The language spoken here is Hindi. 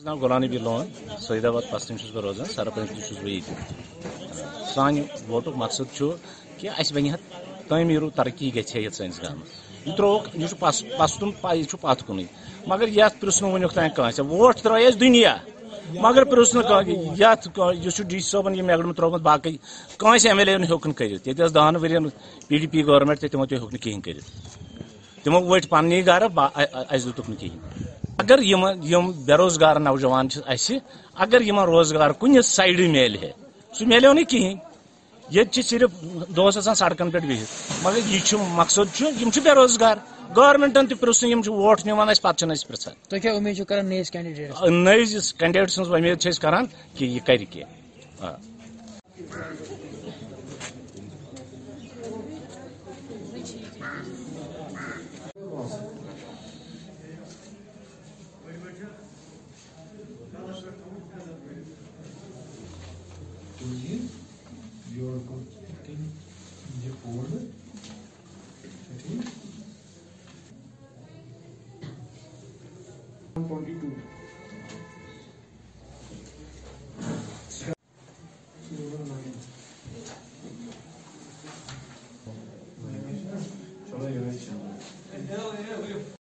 नाम गुलाम नबी लोन सईदाबाद पश्चिम छुस बह रोजान सरपंच तस बह ये सान वोटुक मकसद कि अस बन तमीर तरक्की ग सैनिस गाँव यह त्रोक यह पस्तुन यह पत कुन मगर ये पृन वनुक तान वोट त्रे दुनिया मगर पृन यह डी सोबन यह मेगडम त्रोमुत बाकी कंस एम एल ए हेन कर दहन वन पी डी पी गवर्नमेंट तमो तो हेक कहें कर तमो वट पन्नी गर अस दुतुक कहें अगर यम यम बेरोजगार नौजवान अगर यम रोज़गार कुन साइड मेल है। सह मेलो ना कहें ये सिर्फ़ दोस सड़कन पे बिहित मगर यह मकसद यम बेरोजगार गवर्नमेंटन पृन वोट निवान पे पृछान उम्मीद कर नईस कैंडिडेट नईस कैंडिडेट सज उम्मीद कर कि यह कर Così, you're connecting the folder. Okay. 122. Zero nine. चलो ये चलो